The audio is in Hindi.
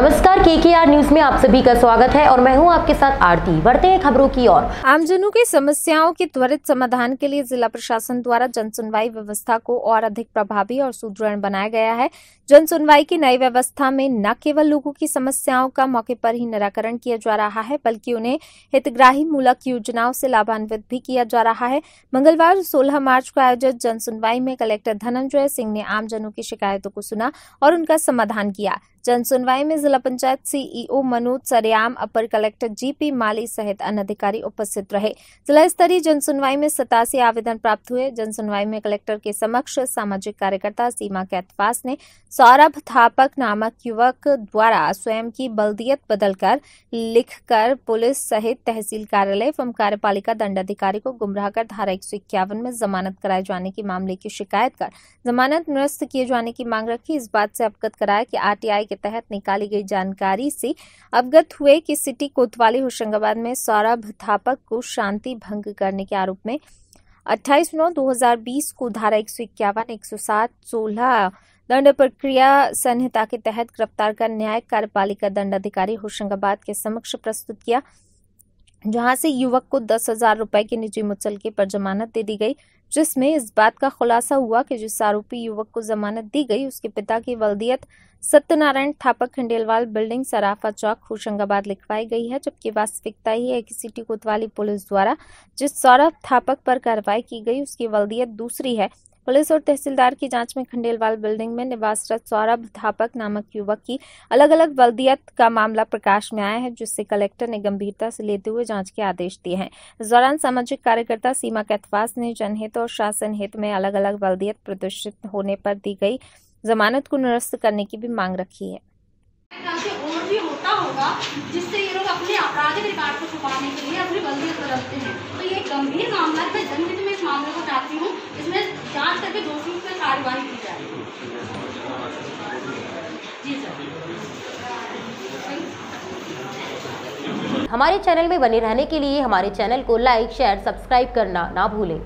नमस्कार के के आर न्यूज़ में आप सभी का स्वागत है और मैं हूँ आपके साथ आरती। बढ़ते हैं खबरों की ओर। आमजनों की समस्याओं के त्वरित समाधान के लिए जिला प्रशासन द्वारा जन सुनवाई व्यवस्था को और अधिक प्रभावी और सुदृढ़ बनाया गया है। जन सुनवाई की नई व्यवस्था में न केवल लोगों की समस्याओं का मौके पर ही निराकरण किया जा रहा है, बल्कि उन्हें हितग्राही मूलक योजनाओं से लाभान्वित भी किया जा रहा है। मंगलवार 16 मार्च को आयोजित जन सुनवाई में कलेक्टर धनंजय सिंह ने आमजनों की शिकायतों को सुना और उनका समाधान किया। जन सुनवाई में जिला पंचायत सीईओ मनोज सरेआम अपर कलेक्टर जीपी माली सहित अन्य अधिकारी उपस्थित रहे। जिला स्तरीय जन सुनवाई में सतासी आवेदन प्राप्त हुए। जन सुनवाई में कलेक्टर के समक्ष सामाजिक कार्यकर्ता सीमा कैतवास ने सौरभ थापक नामक युवक द्वारा स्वयं की बल्दियत बदलकर लिखकर पुलिस सहित तहसील कार्यालय एवं कार्यपालिका दंडाधिकारी को गुमराह कर धारा एक सौ इक्यावन में जमानत कराए जाने के मामले की शिकायत कर जमानत निरस्त किए जाने की मांग रखी। इस बात से अवगत कराया कि आरटीआई के तहत निकाली गई जानकारी से अवगत हुए कि सिटी कोतवाली होशंगाबाद में सौरभ थापक को शांति भंग करने के आरोप में 28 नौ 2020 को धारा एक सौ इक्यावन, एक सौ सात, सोलह दंड प्रक्रिया संहिता के तहत गिरफ़्तार कर न्यायिक कार्यपालिका दंडाधिकारी होशंगाबाद के समक्ष प्रस्तुत किया। जहाँ से युवक को दस हज़ार रुपए की निजी मुचलके पर जमानत दे दी गई, जिसमें इस बात का खुलासा हुआ कि जिस आरोपी युवक को जमानत दी गई, उसके पिता की वल्दियत सत्यनारायण थापक खंडेलवाल बिल्डिंग सराफा चौक, होशंगाबाद लिखवाई गई है, जबकि वास्तविकता ही है कि सिटी कोतवाली पुलिस द्वारा जिस सौरभ थापक पर कार्रवाई की गई, उसकी वल्दियत दूसरी है। पुलिस और तहसीलदार की जाँच में खंडेलवाल बिल्डिंग में निवासरत सौरभ थापक नामक युवक की अलग अलग बल्दियत का मामला प्रकाश में आया है, जिससे कलेक्टर ने गंभीरता से लेते हुए जाँच के आदेश दिए हैं। इस दौरान सामाजिक कार्यकर्ता सीमा कैथवास ने जनहित और शासन हित में अलग अलग बल्दियत प्रदर्शित होने पर दी गई जमानत को निरस्त करने की भी मांग रखी है। जिससे ये लोग अपने आपराधिक रिकॉर्ड को छुपाने के लिए अपनी बल्दियत बदलते हैं। तो ये गंभीर मामला है जनहित में इस मामले को जाँच करके दोषियों पर कार्रवाई की जाए जी सर। हमारे चैनल में बने रहने के लिए हमारे चैनल को लाइक, शेयर, सब्सक्राइब करना ना भूलें।